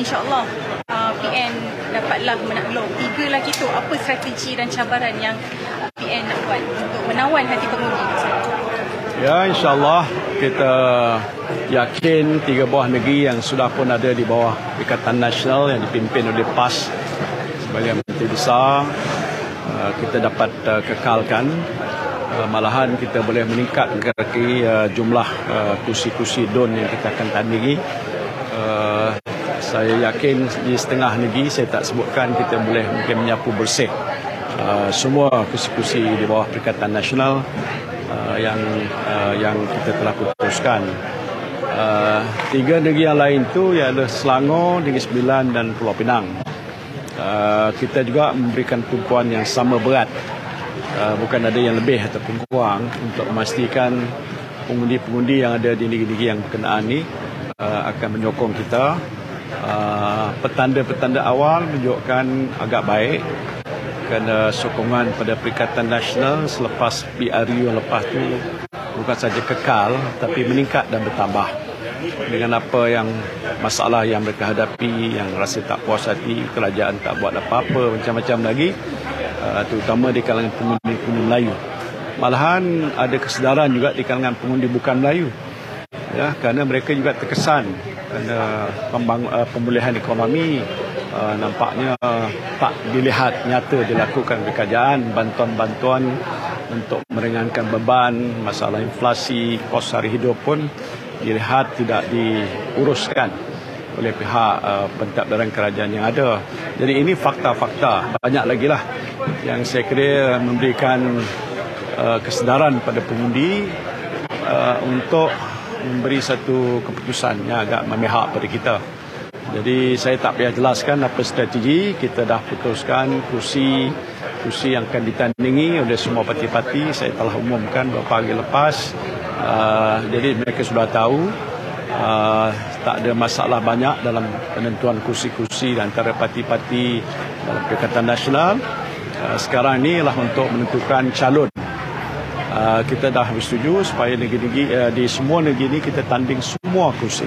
insyaAllah uh, PN dapatlah menakluk. Tiga lagi tu, apa strategi dan cabaran yang PN nak buat untuk menawan hati pengundi? Ya, insyaAllah kita yakin tiga buah negeri yang sudah pun ada di bawah Ikatan Nasional yang dipimpin oleh PAS sebagai Menteri Besar uh, kita dapat uh, kekalkan uh, malahan kita boleh meningkat lagi jumlah kursi-kursi DUN yang kita akan tandingi saya yakin di setengah negeri saya tak sebutkan kita boleh mungkin menyapu bersih semua kursi-kursi di bawah Perikatan Nasional uh, yang uh, yang kita telah putuskan. Uh, tiga negeri yang lain tu ialah Selangor, Negeri Sembilan dan Pulau Pinang. Uh, kita juga memberikan tumpuan yang sama berat. Uh, bukan ada yang lebih ataupun kurang untuk memastikan pengundi-pengundi yang ada di negeri-negeri yang berkenaan ini uh, akan menyokong kita. Uh, petanda-petanda awal menunjukkan agak baik kerana sokongan pada Perikatan Nasional selepas PRU yang lepas tu bukan saja kekal tapi meningkat dan bertambah. Dengan apa yang masalah yang mereka hadapi yang rasa tak puas hati kerajaan tak buat apa-apa macam-macam lagi uh, terutama di kalangan pengundi-pengundi Melayu. Malahan ada kesedaran juga di kalangan pengundi bukan Melayu. Ya kerana mereka juga terkesan kerana pembang, uh, pemulihan ekonomi uh, nampaknya tak dilihat nyata dilakukan kerajaan bantuan-bantuan untuk meringankan beban masalah inflasi kos hari hidup pun dilihat tidak diuruskan oleh pihak uh, pentadbiran kerajaan yang ada. Jadi ini fakta-fakta banyak lagi lah yang saya kira memberikan uh, kesedaran pada pengundi uh, untuk memberi satu keputusan yang agak memihak pada kita. Jadi saya tak payah jelaskan apa strategi. Kita dah putuskan kursi kursi yang akan ditandingi oleh semua parti-parti. Saya telah umumkan beberapa hari lepas. Uh, jadi mereka sudah tahu. Uh, tak ada masalah banyak dalam penentuan kursi-kursi antara parti-parti dalam Perikatan Nasional. Uh, sekarang ini ialah untuk menentukan calon uh, kita dah bersetuju supaya negeri-negeri uh, di semua negeri ini kita tanding semua kursi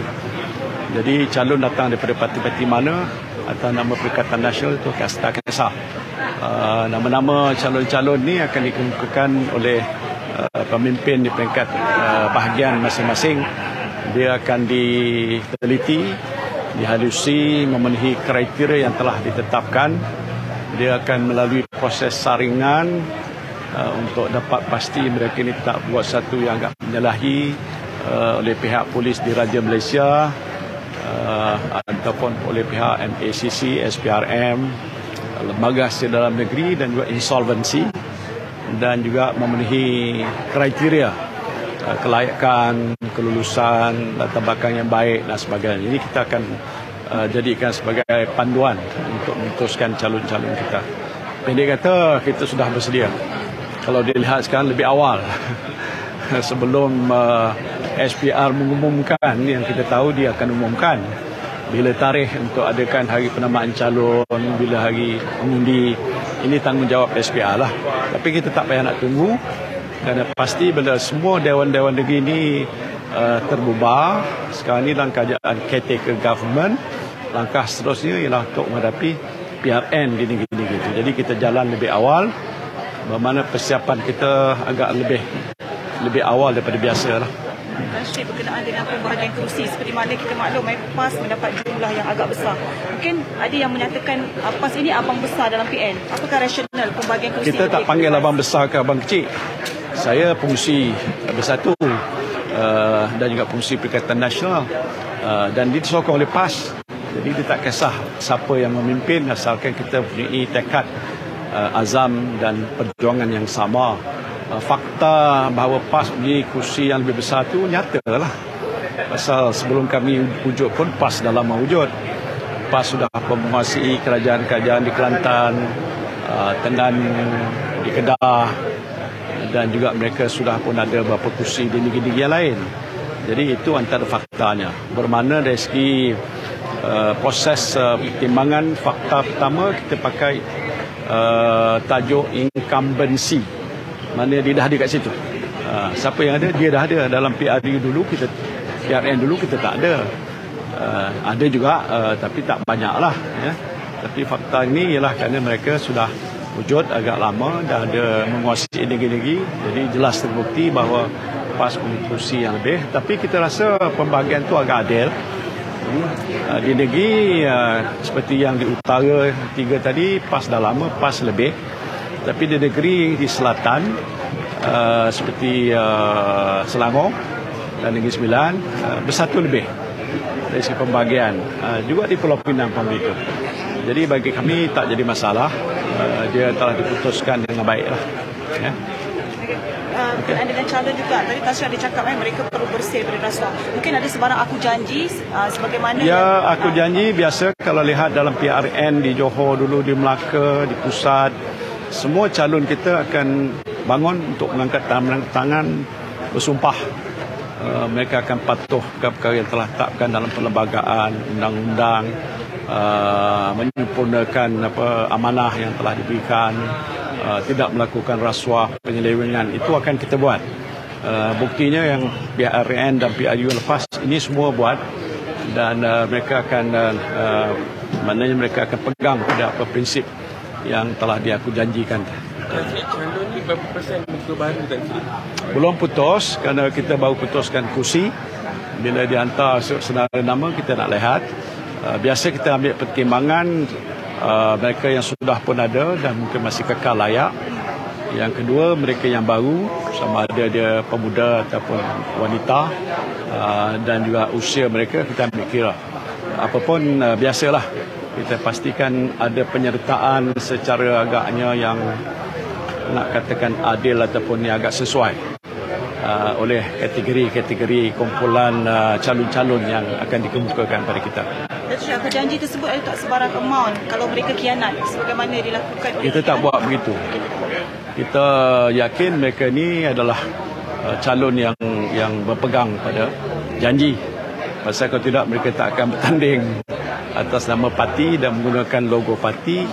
jadi calon datang daripada parti-parti mana atau nama Perikatan Nasional itu akan start kisah. Uh, nama-nama calon-calon ni akan dikemukakan oleh uh, pemimpin di peringkat uh, bahagian masing-masing. Dia akan diteliti, dihalusi, memenuhi kriteria yang telah ditetapkan. Dia akan melalui proses saringan uh, untuk dapat pasti mereka ini tak buat satu yang agak menyalahi uh, oleh pihak polis di Raja Malaysia uh, ataupun oleh pihak MACC, SPRM, lembaga hasil dalam negeri dan juga insolvensi dan juga memenuhi kriteria uh, kelayakan, kelulusan, latar belakang yang baik dan sebagainya. Ini kita akan uh, jadikan sebagai panduan untuk memutuskan calon-calon kita. Pendek kata, kita sudah bersedia. Kalau dilihat sekarang lebih awal sebelum uh, SPR mengumumkan yang kita tahu dia akan umumkan bila tarikh untuk adakan hari penamaan calon, bila hari mengundi. Ini tanggungjawab SPR lah. Tapi kita tak payah nak tunggu. Dan pasti bila semua dewan-dewan negeri ini uh, terbubar, sekarang ini dalam keadaan caretaker government, langkah seterusnya ialah untuk menghadapi PRN gini-gini. Jadi kita jalan lebih awal, bagaimana persiapan kita agak lebih lebih awal daripada biasa lah industri berkenaan dengan pembahagian kursi seperti mana kita maklum eh, PAS mendapat jumlah yang agak besar. Mungkin ada yang menyatakan uh, PAS ini abang besar dalam PN. Apakah rasional pembahagian kursi? Kita tak panggil abang besar ke abang kecil. Saya fungsi bersatu uh, dan juga fungsi Perikatan Nasional uh, dan disokong oleh PAS. Jadi dia tak kisah siapa yang memimpin asalkan kita punya tekad uh, azam dan perjuangan yang sama uh, fakta bahawa PAS di kursi yang lebih besar itu nyata lah. Pasal sebelum kami wujud pun PAS dah lama wujud. PAS sudah menguasai kerajaan-kerajaan di Kelantan, uh, Tenan, di Kedah dan juga mereka sudah pun ada beberapa kursi di negeri-negeri yang lain. Jadi itu antara faktanya. Bermakna dari segi uh, proses uh, pertimbangan fakta pertama kita pakai uh, tajuk incumbency mana dia dah ada kat situ. Ha, siapa yang ada, dia dah ada. Dalam PRU dulu, kita PRN dulu kita tak ada. Uh, ada juga uh, tapi tak banyak lah ya. Tapi fakta ini ialah kerana mereka sudah wujud agak lama dan ada menguasai negeri-negeri jadi jelas terbukti bahawa PAS kursi yang lebih tapi kita rasa pembahagian itu agak adil uh, di negeri uh, seperti yang di utara tiga tadi PAS dah lama PAS lebih. Tapi di negeri di selatan uh, seperti uh, Selangor dan Negeri Sembilan uh, bersatu lebih dari segi pembahagian. Uh, juga di Pulau Pinang pun begitu jadi bagi kami tak jadi masalah. Uh, dia telah diputuskan dengan baik lah ya. Uh, dan calon juga. Tadi Tasha ada cakap eh, mereka perlu bersih dari rasuah. Mungkin ada sebarang aku janji uh, sebagaimana ya aku janji biasa kalau lihat dalam PRN di Johor dulu di Melaka di pusat semua calon kita akan bangun untuk mengangkat tangan, tangan bersumpah. Uh, mereka akan patuh ke perkara yang telah tetapkan dalam perlembagaan undang-undang uh, menyempurnakan apa amanah yang telah diberikan uh, tidak melakukan rasuah penyelewengan itu akan kita buat uh, buktinya yang PRN dan PRU lepas ini semua buat dan uh, mereka akan uh, uh, maknanya mereka akan pegang pada apa prinsip yang telah dia aku janjikan. Tak Belum putus kerana kita baru putuskan kursi. Bila dihantar senarai nama kita nak lihat. Uh, biasa kita ambil pertimbangan uh, mereka yang sudah pun ada dan mungkin masih kekal layak. Yang kedua mereka yang baru sama ada dia pemuda ataupun wanita uh, dan juga usia mereka kita ambil kira. Apapun uh, biasalah kita pastikan ada penyertaan secara agaknya yang nak katakan adil ataupun yang agak sesuai uh, oleh kategori-kategori kumpulan uh, calon-calon yang akan dikemukakan pada kita. Aku janji tersebut ada tak sebarang amount kalau mereka khianat sebagaimana dilakukan oleh Kita tak buat begitu. Kita yakin mereka ni adalah uh, calon yang yang berpegang pada janji. Pasal kalau tidak mereka tak akan bertanding atas nama parti dan menggunakan logo parti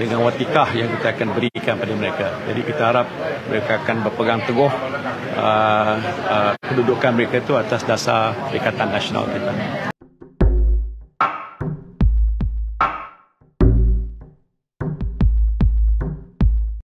dengan watikah yang kita akan berikan pada mereka. Jadi kita harap mereka akan berpegang teguh uh, uh, kedudukan mereka itu atas dasar Ikatan Nasional kita.